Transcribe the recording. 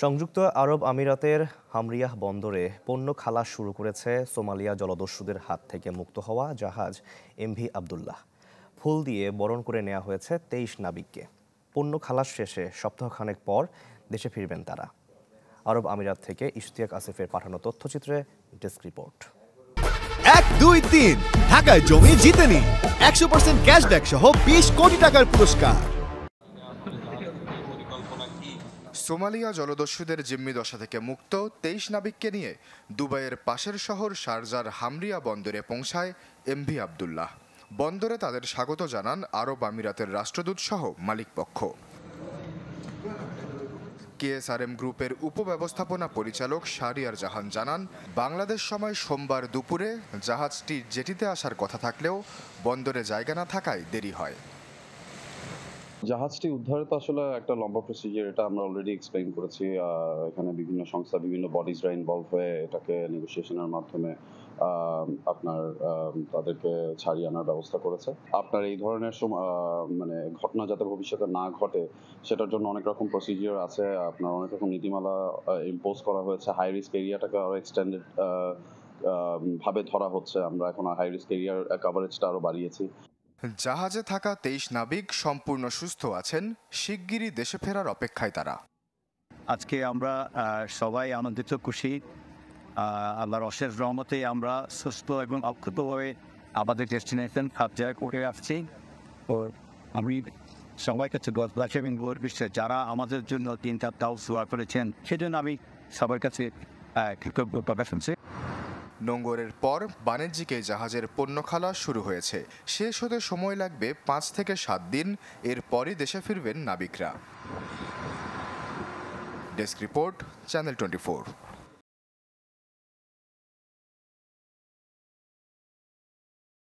সংযুক্ত আরব আমিরাতের হামরিয়াহ বন্দরে পণ্য খালাস শুরু করেছে সোমালিয়া জলদস্যুদের হাত থেকে মুক্ত হওয়া জাহাজ এমভি আবদুল্লাহ। ফুল দিয়ে বরণ করে নেওয়া হয়েছে তেইশ নাবিককে। পণ্য খালাস শেষে সপ্তাহখানেক পর দেশে ফিরবেন তারা। আরব আমিরাত থেকে ইশতিয়াক আসিফের পাঠানো তথ্যচিত্রে ডেস্ক রিপোর্ট। এক, দুই, তিন। ঢাকায় জমি জিতেনি। একশো পার্সেন্ট ক্যাশব্যাক সহ বিশ কোটি টাকার পুরস্কার। সোমালিয়া জলদস্যুদের জিম্মি দশা থেকে মুক্ত তেইশ নাবিককে নিয়ে দুবাইয়ের পাশের শহর শারজার হামরিয়া বন্দরে পৌঁছায় এমভি আবদুল্লাহ। বন্দরে তাদের স্বাগত জানান আরব আমিরাতের রাষ্ট্রদূত সহ মালিকপক্ষ। কেএসআরএম গ্রুপের উপব্যবস্থাপনা পরিচালক শারিয়ার জাহান জানান, বাংলাদেশ সময় সোমবার দুপুরে জাহাজটি জেটিতে আসার কথা থাকলেও বন্দরে জায়গা না থাকায় দেরি হয়। জাহাজটি উদ্ধারে তো আসলে একটা লম্বা প্রসিজিয়ার এটা আমরা অলরেডি এক্সপ্লেইন করেছি। এখানে বিভিন্ন সংস্থা, বিভিন্ন বডিজরা ইনভলভ হয়ে এটাকে নেগোসিয়েশনের মাধ্যমে আপনার তাদেরকে ছাড়িয়ে আনার ব্যবস্থা করেছে। আপনার এই ধরনের মানে ঘটনা যাতে ভবিষ্যতে না ঘটে, সেটার জন্য অনেক রকম প্রসিজিয়ার আছে। আপনার অনেক রকম নীতিমালা ইম্পোজ করা হয়েছে। হাই রিস্ক এরিয়াটাকে আরও এক্সটেন্ডেড ভাবে ধরা হচ্ছে। আমরা এখন হাই রিস্ক এরিয়ার কাভারেজটা আরও বাড়িয়েছি। জাহাজে থাকা তেইশ নাবিক সম্পূর্ণ সুস্থ আছেন, শিগগিরই দেশে ফেরার অপেক্ষায় তারা। আজকে আমরা সবাই আনন্দিত, খুশি। আল্লাহর অশেষ রহমতে আমরা সুস্থ এবং অক্ষতভাবে আমাদের ডেস্টিনেশন জায়গায় করে আসছি। ও, আমি সবাই কাছে গজবাস এবং বিশ্বে যারা আমাদের জন্য তিন চারটাও সোয়া করেছেন, সেজন্য আমি সবার কাছে কৃতজ্ঞ প্রকাশ করছি। নোঙ্গরের পর বাণিজ্যিকে জাহাজের পণ্য খালাস শুরু হয়েছে। শেষ হতে সময় লাগবে পাঁচ থেকে সাত দিন। এরপরই দেশে ফিরবেন নাবিকরা। Desk report, channel twenty